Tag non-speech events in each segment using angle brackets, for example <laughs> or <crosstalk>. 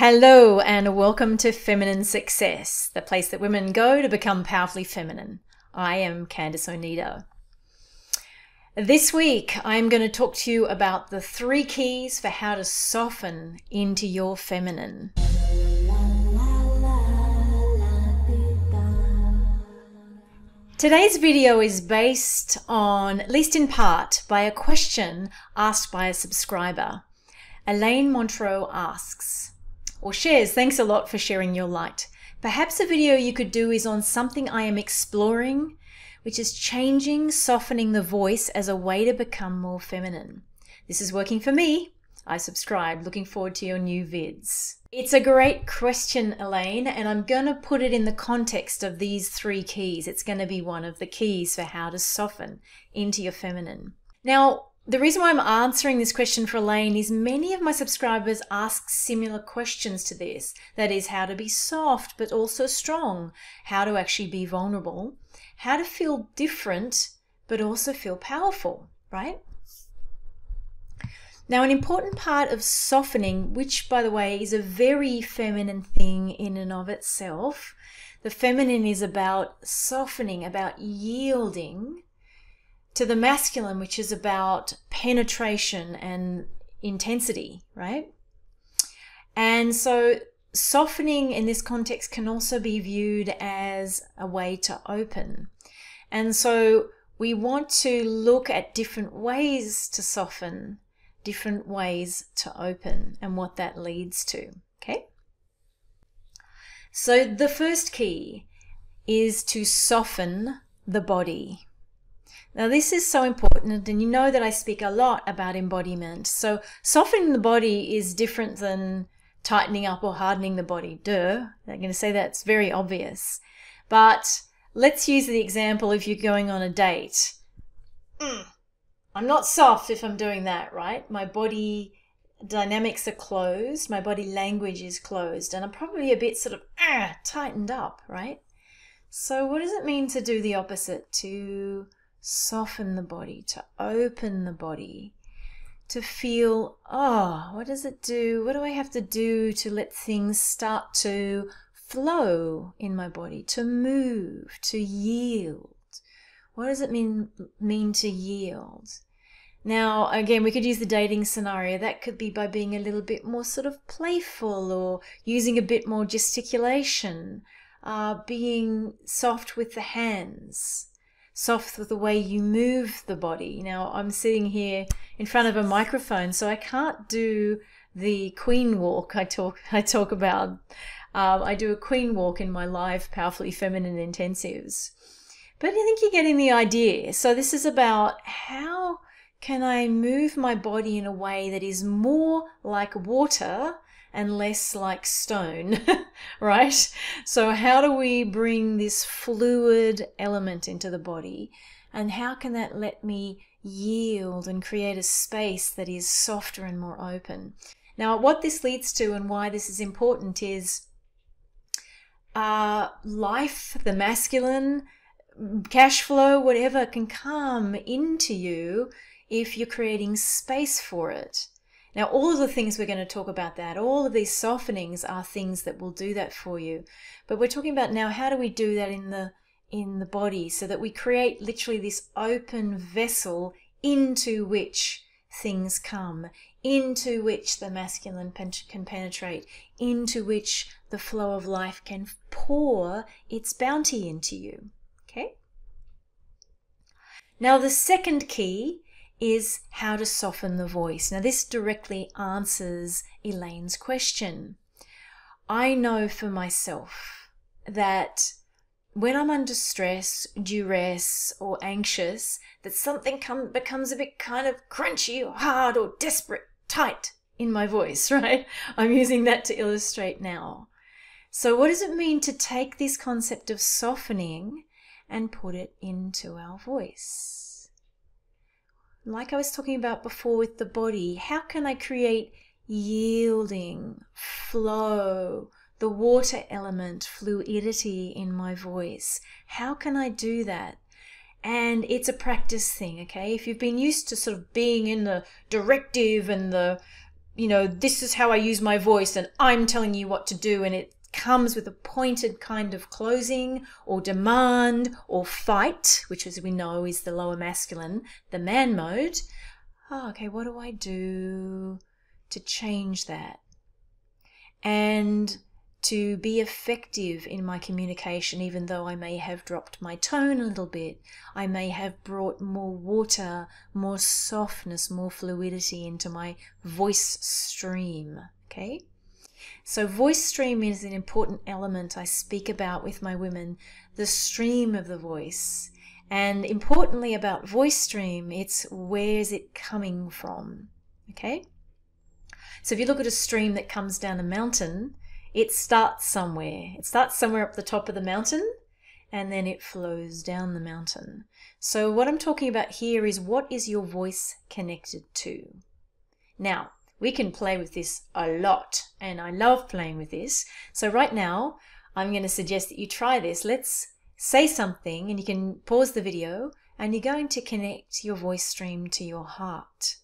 Hello, and welcome to Feminine Success, the place that women go to become powerfully feminine. I am Candice Oneida. This week, I'm going to talk to you about the three keys for how to soften into your feminine. Today's video is based on, at least in part, by a question asked by a subscriber. Elaine Montreux asks, or shares, thanks a lot for sharing your light. Perhaps a video you could do is on something I am exploring, which is changing, softening the voice as a way to become more feminine. This is working for me. I subscribe. Looking forward to your new vids. It's a great question, Elaine, and I'm going to put it in the context of these three keys. It's going to be one of the keys for how to soften into your feminine. Now, the reason why I'm answering this question for Elaine is many of my subscribers ask similar questions to this. That is, how to be soft but also strong, how to actually be vulnerable, how to feel different but also feel powerful, right? Now, an important part of softening, which by the way is a very feminine thing in and of itself, the feminine is about softening, about yielding to the masculine, which is about penetration and intensity, right? And so softening in this context can also be viewed as a way to open. And so we want to look at different ways to soften, different ways to open, and what that leads to. Okay? So the first key is to soften the body. Now, this is so important, and you know that I speak a lot about embodiment. So, softening the body is different than tightening up or hardening the body. Duh. I'm going to say that's very obvious. But let's use the example if you're going on a date. Mm. I'm not soft if I'm doing that, right? My body dynamics are closed, my body language is closed, and I'm probably a bit sort of ah, tightened up, right? So, what does it mean to do the opposite? To soften the body, to open the body, to feel, oh, what does it do? What do I have to do to let things start to flow in my body, to move, to yield? What does it mean, mean to yield? Now, again, we could use the dating scenario. That could be by being a little bit more sort of playful or using a bit more gesticulation, uh, being soft with the hands, soft with the way you move the body. Now, I'm sitting here in front of a microphone, so I can't do the queen walk I talk <laughs> I talk about. Um, I do a queen walk in my live powerfully feminine intensives. But I think you're getting the idea. So this is about how can I move my body in a way that is more like water and less like stone, <laughs> right? So, how do we bring this fluid element into the body? And how can that let me yield and create a space that is softer and more open? Now, what this leads to and why this is important is uh, life, the masculine, cash flow, whatever can come into you if you're creating space for it. Now, all of the things we're going to talk about that, all of these softenings are things that will do that for you. But we're talking about now how do we do that in the in the body so that we create literally this open vessel into which things come, into which the masculine can penetrate, into which the flow of life can pour its bounty into you. Okay? Now, the second key is how to soften the voice. Now, this directly answers Elaine's question. I know for myself that when I'm under stress, duress, or anxious, that something come, becomes a bit kind of crunchy or hard or desperate, tight in my voice, <laughs> right? I'm using that to illustrate now. So, what does it mean to take this concept of softening and put it into our voice? Like I was talking about before with the body, how can I create yielding, flow, the water element, fluidity in my voice? How can I do that? And it's a practice thing, okay? If you've been used to sort of being in the directive and the you know, this is how I use my voice and I'm telling you what to do. And it comes with a pointed kind of closing or demand or fight, which as we know is the lower masculine, the man mode. Oh, okay, what do I do to change that? And to be effective in my communication, even though I may have dropped my tone a little bit, I may have brought more water, more softness, more fluidity into my voice stream. Okay? So, voice stream is an important element I speak about with my women the stream of the voice. And importantly, about voice stream, it's where's it coming from? Okay? So, if you look at a stream that comes down a mountain, it starts somewhere. It starts somewhere up the top of the mountain and then it flows down the mountain. So, what I'm talking about here is what is your voice connected to? Now, we can play with this a lot, and I love playing with this. So, right now, I'm going to suggest that you try this. Let's say something, and you can pause the video, and you're going to connect your voice stream to your heart.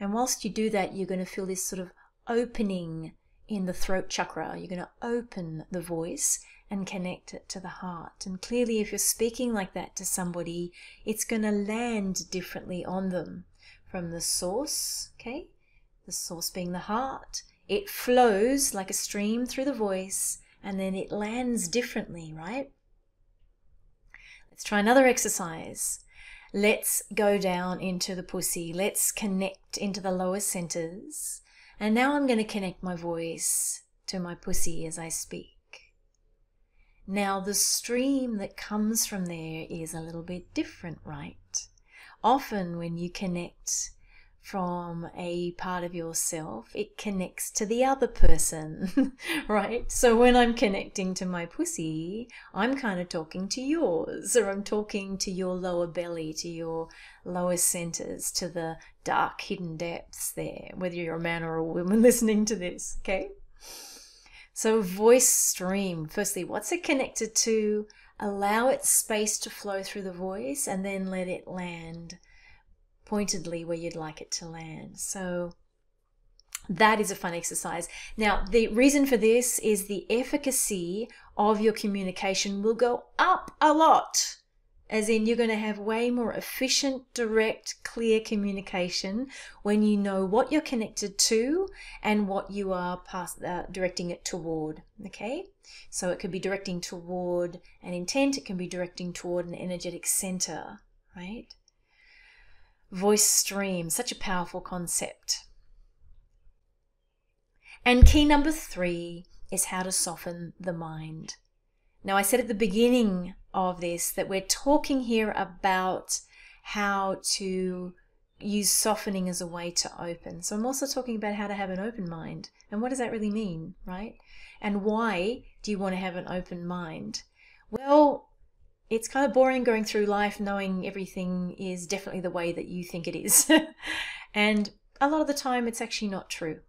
And whilst you do that, you're going to feel this sort of opening in the throat chakra. You're going to open the voice and connect it to the heart. And clearly, if you're speaking like that to somebody, it's going to land differently on them from the source, okay? The source being the heart. It flows like a stream through the voice and then it lands differently, right? Let's try another exercise. Let's go down into the pussy. Let's connect into the lower centers and now I'm going to connect my voice to my pussy as I speak. Now, the stream that comes from there is a little bit different, right? Often, when you connect from a part of yourself, it connects to the other person, <laughs> right? So when I'm connecting to my pussy, I'm kind of talking to yours, or I'm talking to your lower belly, to your lower centers, to the dark hidden depths there, whether you're a man or a woman <laughs> listening to this, okay? So, voice stream, firstly, what's it connected to? Allow its space to flow through the voice and then let it land pointedly where you'd like it to land. So that is a fun exercise. Now, the reason for this is the efficacy of your communication will go up a lot. As in, you're going to have way more efficient, direct, clear communication when you know what you're connected to and what you are uh, directing it toward. Okay? So it could be directing toward an intent, it can be directing toward an energetic center, right? Voice stream, such a powerful concept. And key number three is how to soften the mind. Now, I said at the beginning of this that we're talking here about how to use softening as a way to open. So, I'm also talking about how to have an open mind. And what does that really mean, right? And why do you want to have an open mind? Well, it's kind of boring going through life knowing everything is definitely the way that you think it is. <laughs> and a lot of the time, it's actually not true.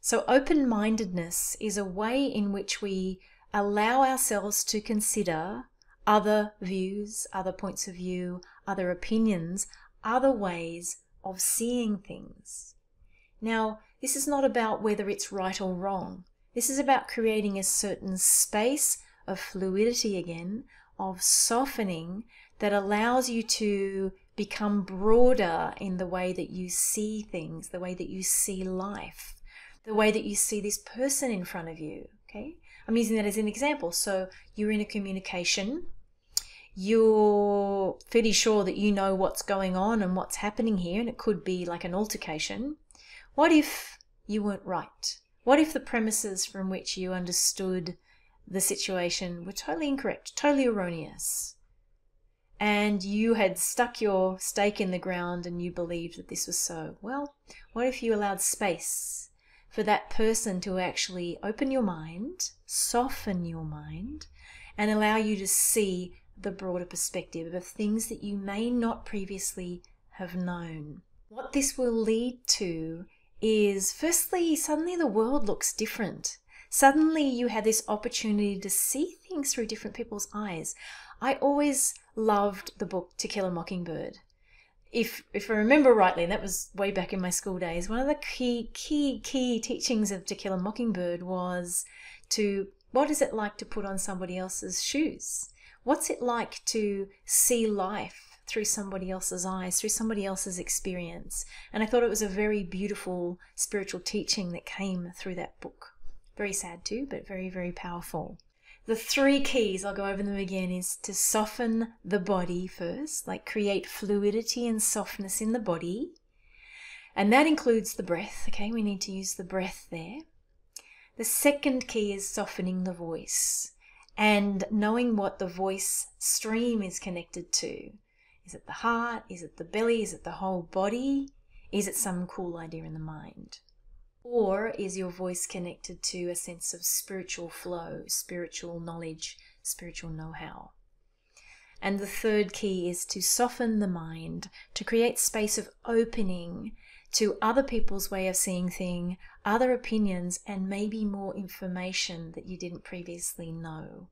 So, open mindedness is a way in which we allow ourselves to consider other views, other points of view, other opinions, other ways of seeing things. Now, this is not about whether it's right or wrong. This is about creating a certain space of fluidity again, of softening that allows you to become broader in the way that you see things, the way that you see life, the way that you see this person in front of you. Okay, I'm using that as an example. So you're in a communication, you're fairly sure that you know what's going on and what's happening here, and it could be like an altercation. What if you weren't right? What if the premises from which you understood the situation were totally incorrect, totally erroneous. And you had stuck your stake in the ground and you believed that this was so. Well, what if you allowed space for that person to actually open your mind, soften your mind, and allow you to see the broader perspective of things that you may not previously have known? What this will lead to is firstly, suddenly the world looks different suddenly you had this opportunity to see things through different people's eyes. I always loved the book To Kill a Mockingbird. if if I remember rightly, and that was way back in my school days, one of the key key key teachings of To Kill a Mockingbird was to what is it like to put on somebody else's shoes? What's it like to see life through somebody else's eyes, through somebody else's experience? And I thought it was a very beautiful spiritual teaching that came through that book. Very sad too, but very, very powerful. The three keys, I'll go over them again, is to soften the body first, like create fluidity and softness in the body. And that includes the breath, okay? We need to use the breath there. The second key is softening the voice and knowing what the voice stream is connected to. Is it the heart? Is it the belly? Is it the whole body? Is it some cool idea in the mind? Or is your voice connected to a sense of spiritual flow, spiritual knowledge, spiritual know how? And the third key is to soften the mind, to create space of opening to other people's way of seeing things, other opinions, and maybe more information that you didn't previously know.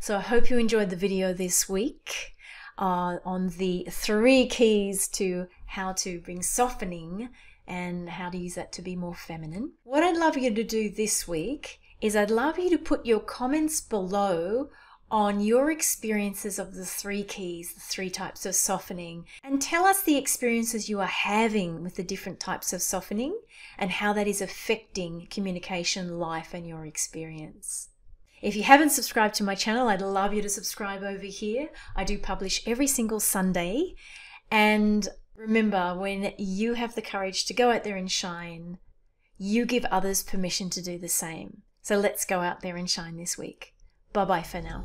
So I hope you enjoyed the video this week uh, on the three keys to how to bring softening and how to use that to be more feminine. What I'd love you to do this week is I'd love you to put your comments below on your experiences of the three keys, the three types of softening, and tell us the experiences you are having with the different types of softening and how that is affecting communication, life, and your experience. If you haven't subscribed to my channel, I'd love you to subscribe over here. I do publish every single Sunday, and Remember, when you have the courage to go out there and shine, you give others permission to do the same. So let's go out there and shine this week. Bye bye for now.